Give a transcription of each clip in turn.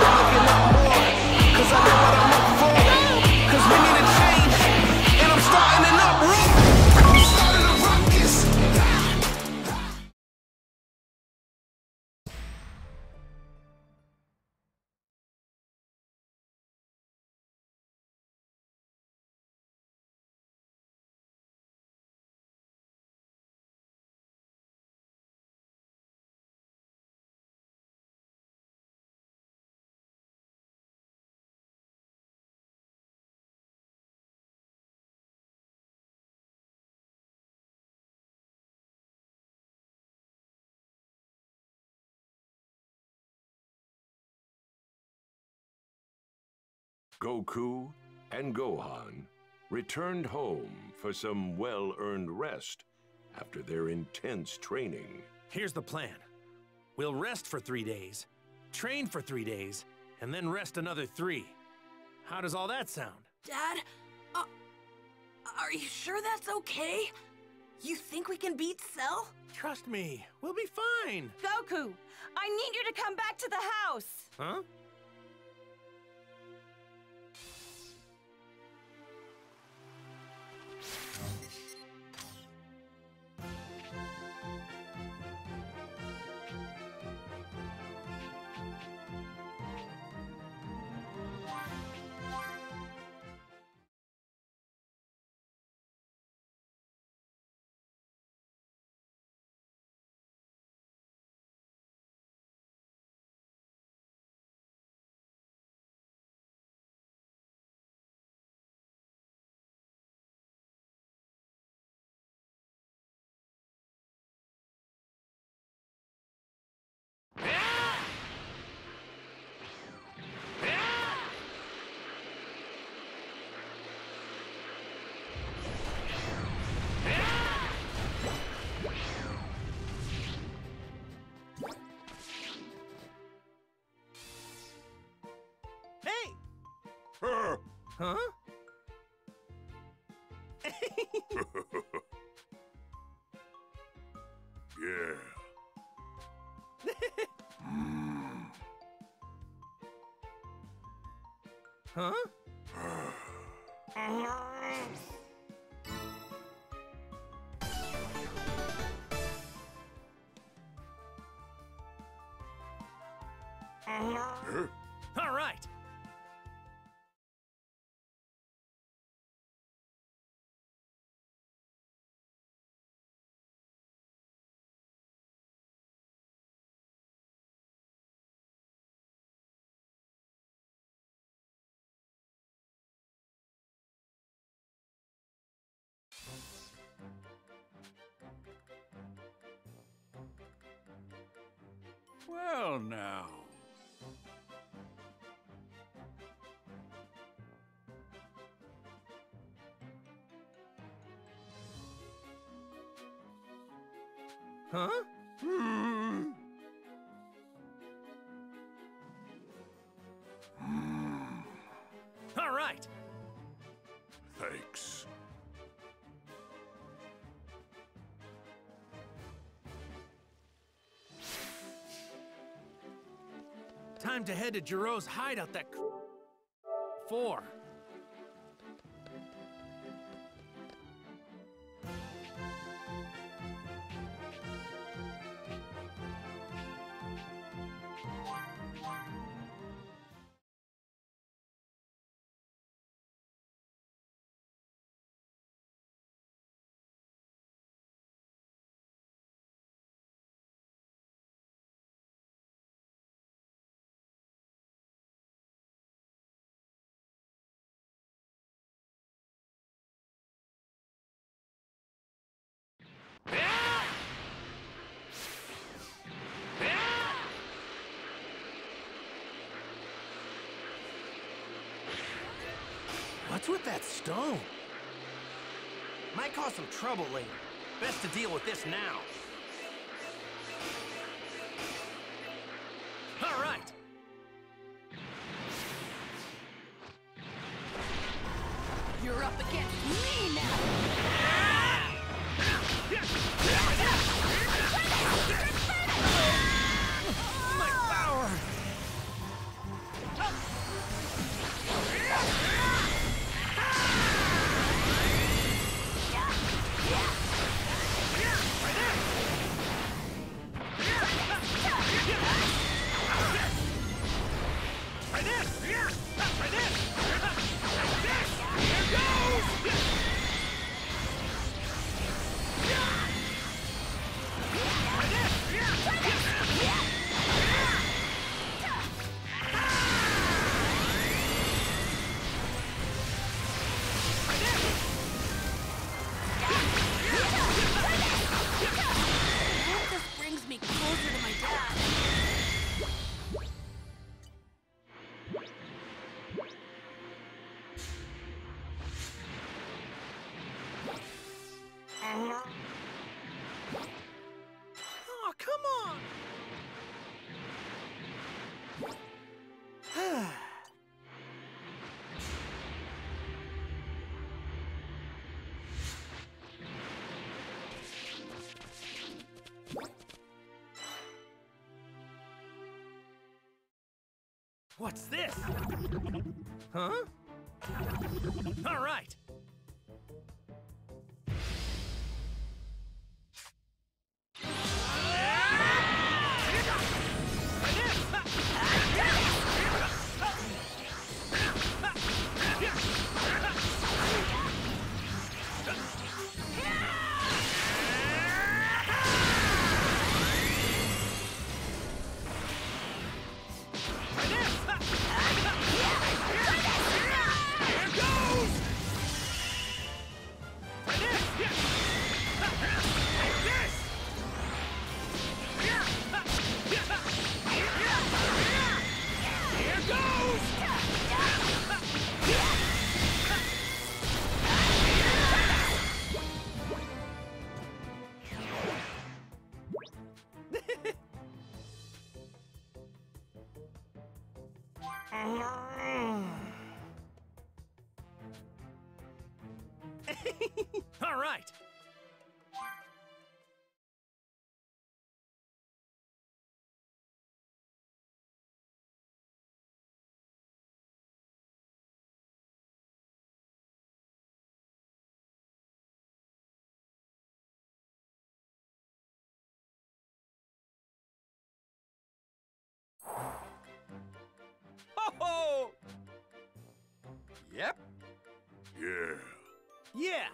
so Goku and Gohan returned home for some well-earned rest after their intense training. Here's the plan. We'll rest for three days, train for three days, and then rest another three. How does all that sound? Dad, uh, are you sure that's okay? You think we can beat Cell? Trust me, we'll be fine. Goku, I need you to come back to the house. Huh? Hey! Ah, Huh? yeah. Huh? Huh? Well, now. Huh? All Time to head to Jiro's hideout that... Four. With that stone? Might cause some trouble later. Best to deal with this now. All right. What's this? Huh? All right, Yeah. Yeah!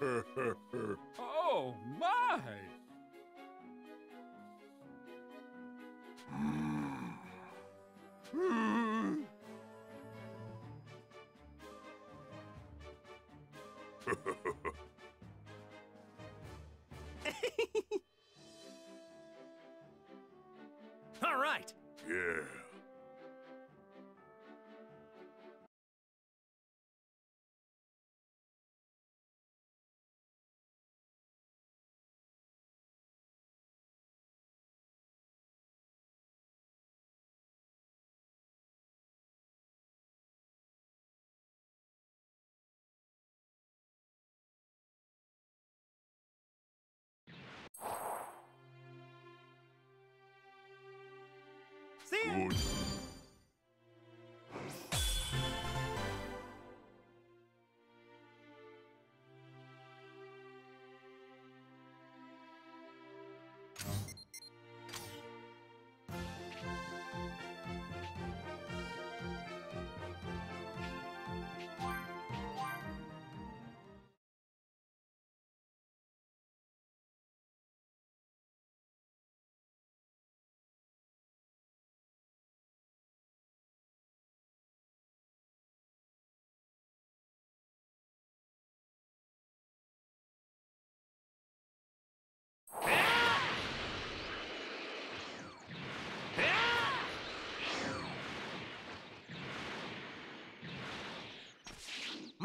oh, my! Yeah. Cool.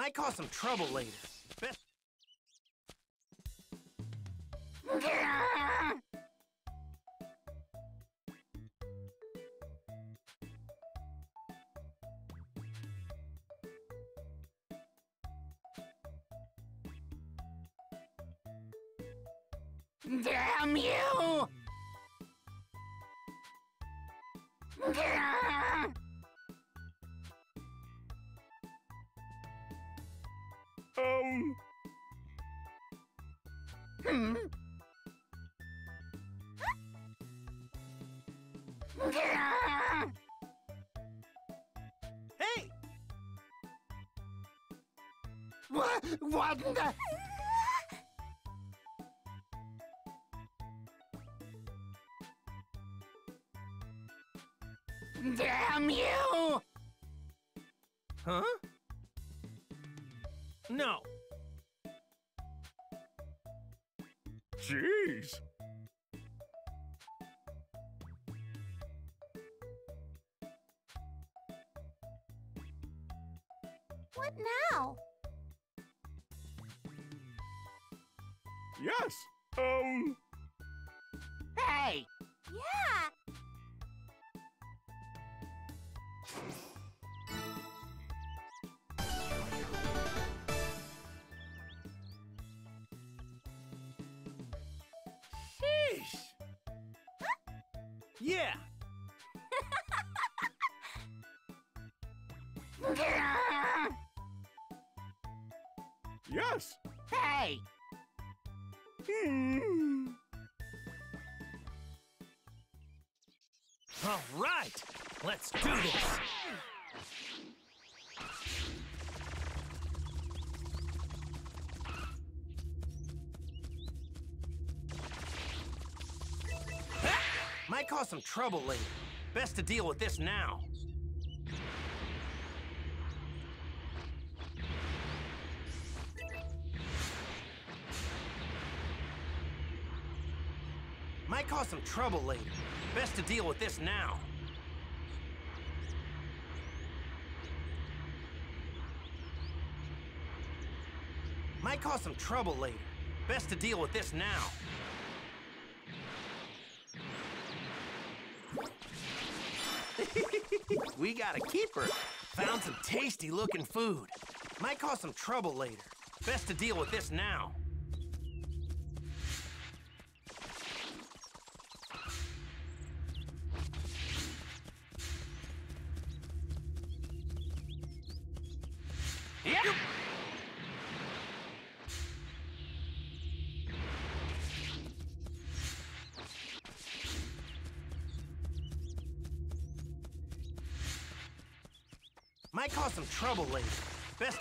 Might cause some trouble later. Best... Damn you! What? What the? Damn you! Huh? No. Jeez. What now? Yes. Um. Hey! Yeah! Sheesh! Yeah! Let's do this! Might cause some trouble later. Best to deal with this now. Might cause some trouble later. Best to deal with this now. Cause some trouble later. Best to deal with this now. we got a keeper. Found some tasty looking food. Might cause some trouble later. Best to deal with this now.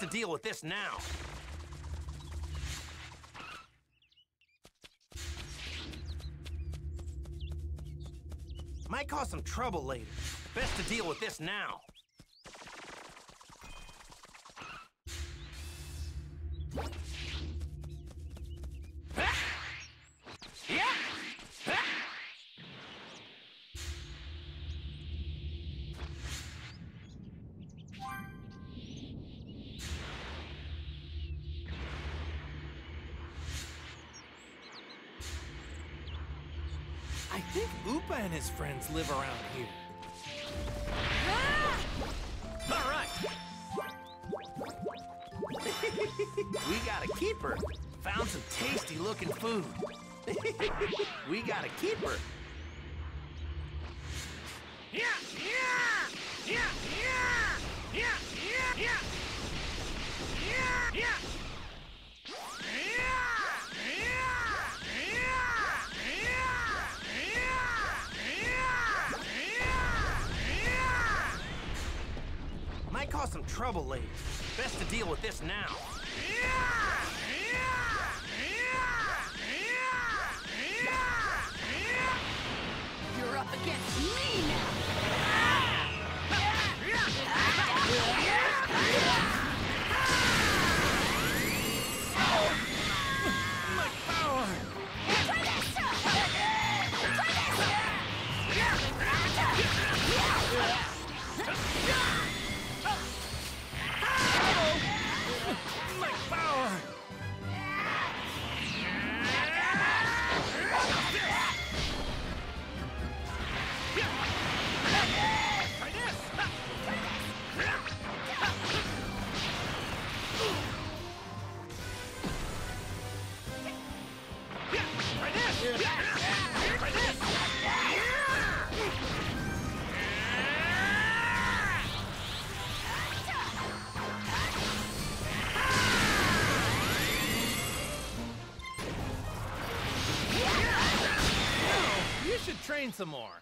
To deal with this now. Might cause some trouble later. Best to deal with this now. I trouble later. Best to deal with this now. should train some more.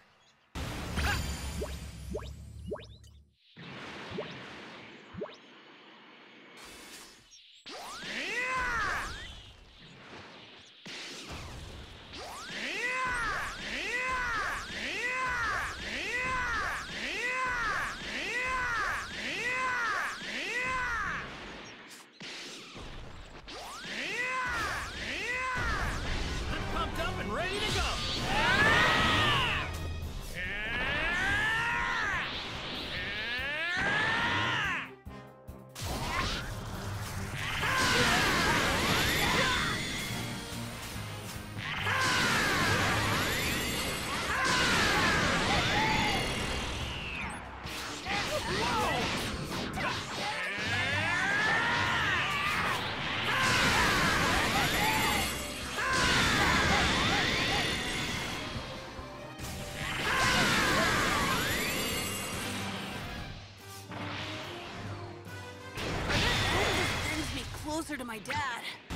Closer to my dad.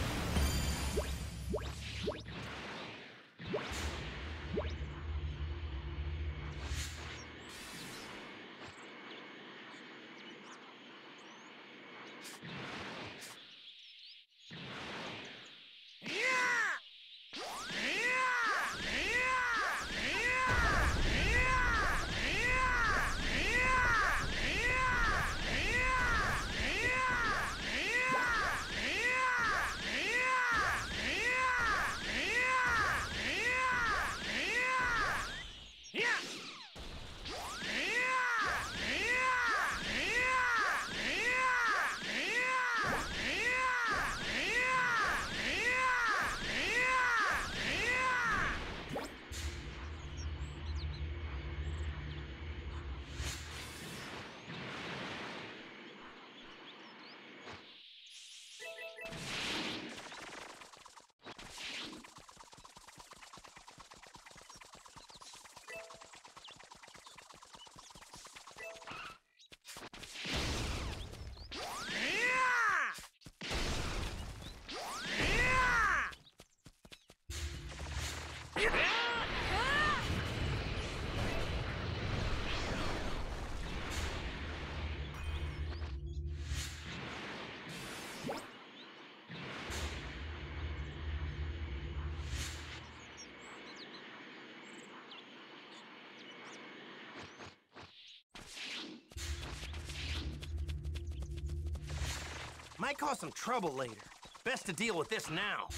Might cause some trouble later. Best to deal with this now.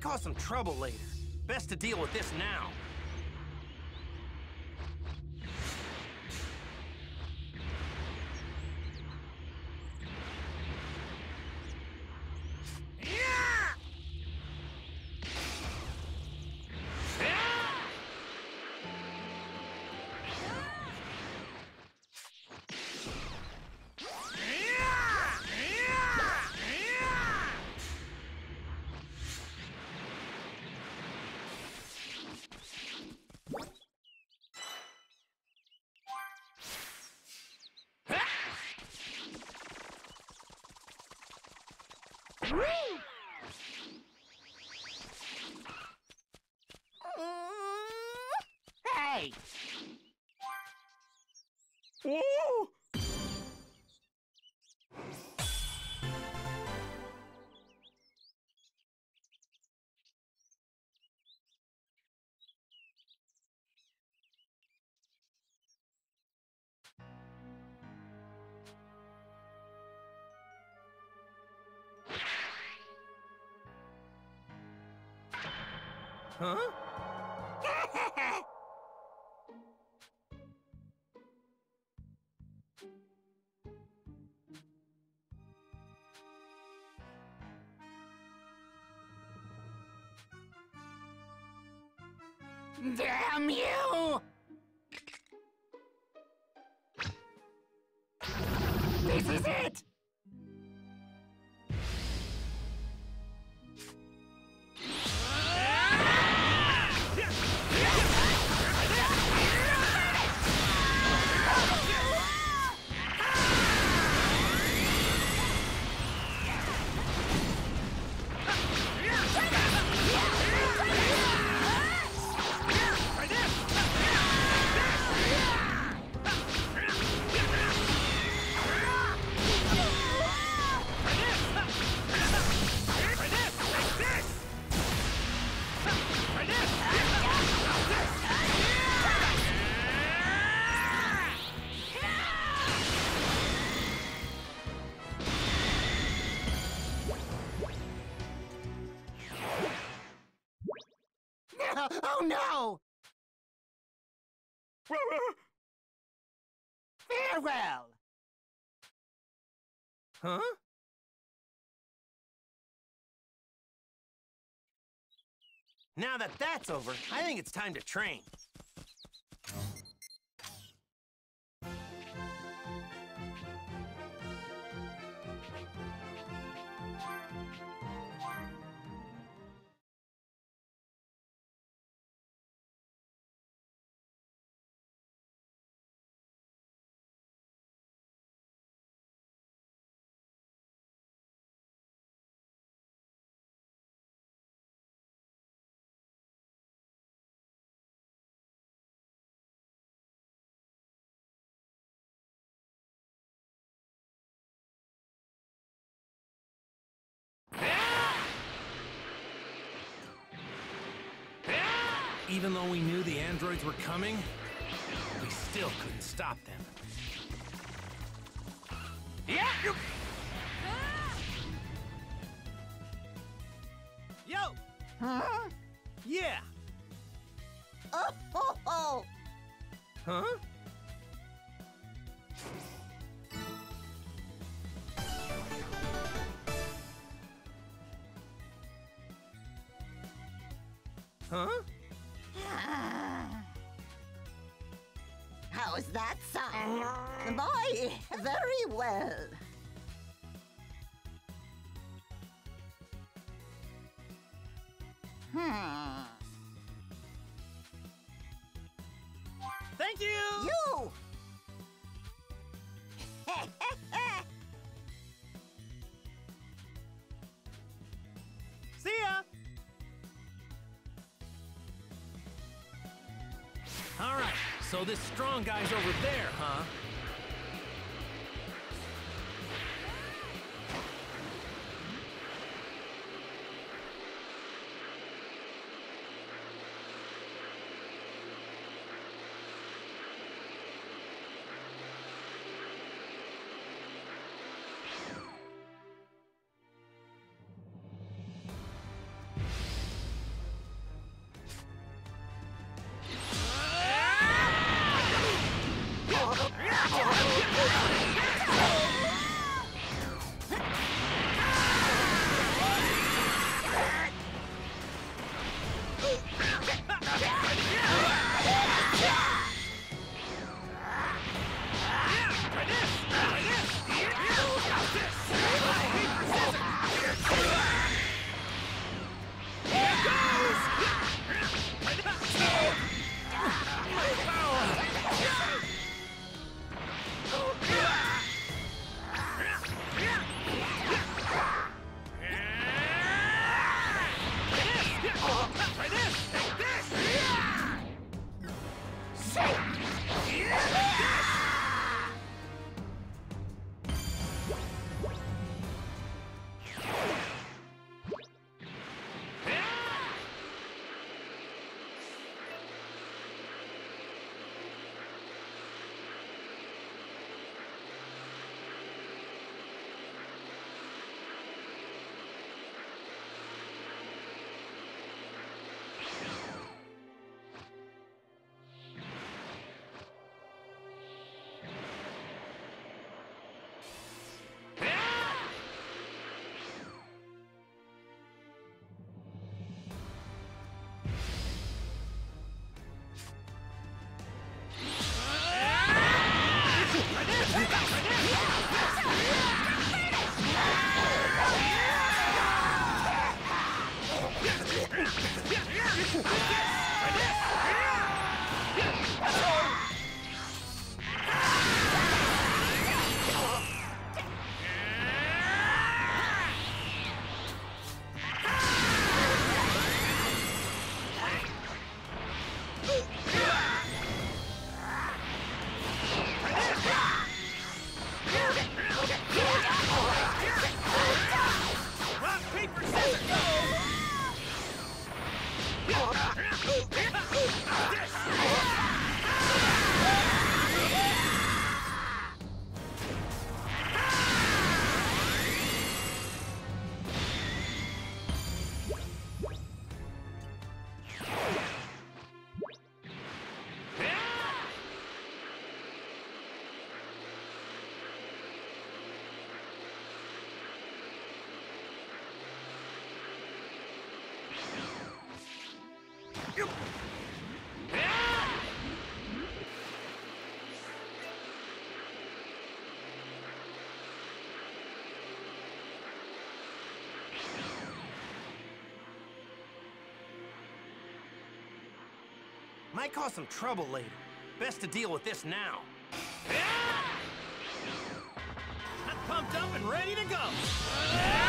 Cause some trouble later. Best to deal with this now. Huh? Oh no! Farewell! Huh? Now that that's over, I think it's time to train. Even though we knew the androids were coming, we still couldn't stop them. Yeah! Yo! Huh? Yeah! Oh, ho, ho. Huh? Huh? How's that sound? Boy, very well. Hmm. Thank you! You! So this strong guy's over there, huh? Might cause some trouble later. Best to deal with this now. I'm pumped up and ready to go. Whoa!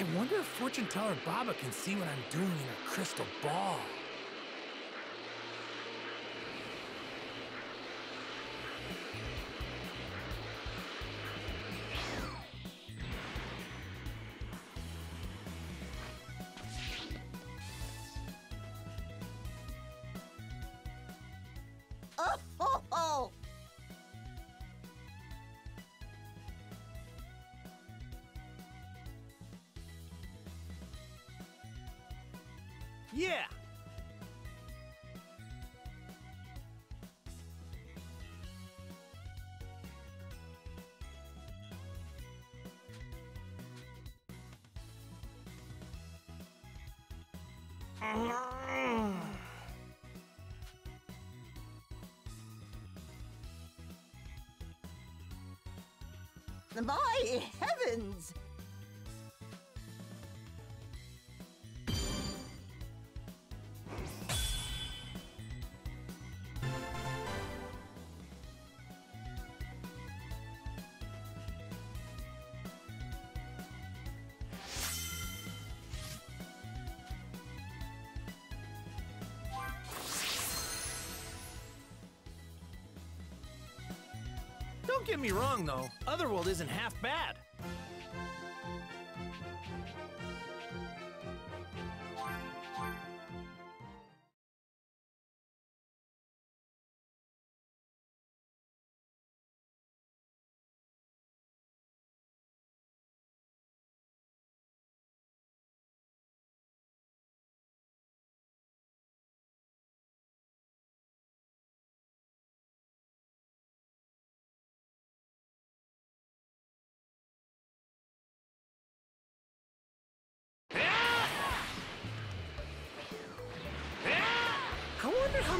I wonder if fortune teller Baba can see what I'm doing in her crystal ball. My heavens! Me wrong, though. Otherworld isn't half bad.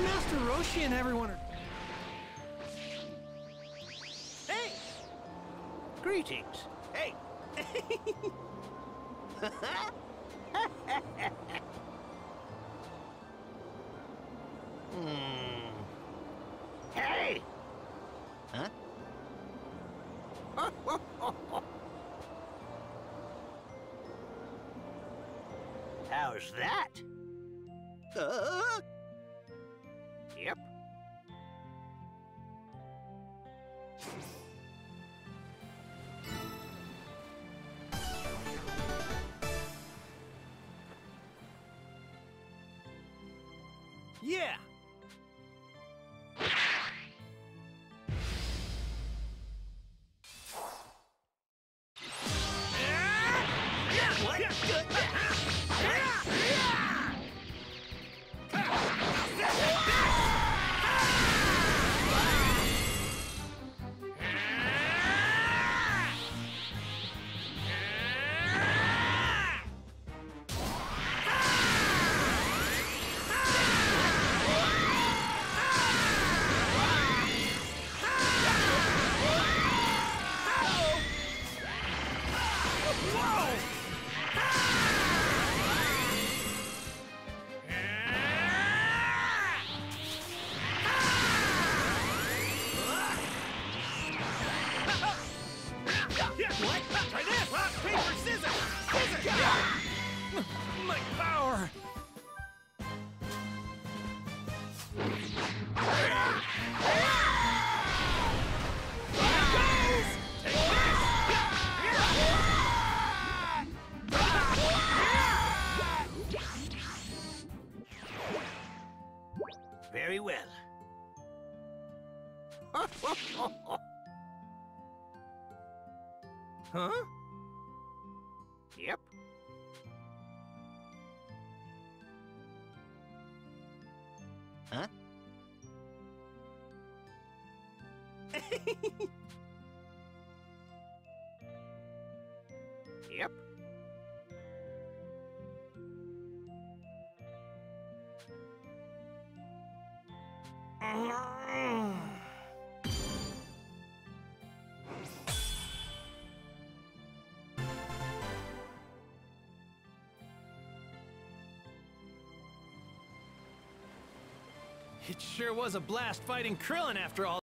Master Roshi and everyone are. Hey! Greetings. Hey! Hmm. Hey! Huh? How's that? Uh? What? Very well. Huh? Yep. Huh? It sure was a blast fighting Krillin after all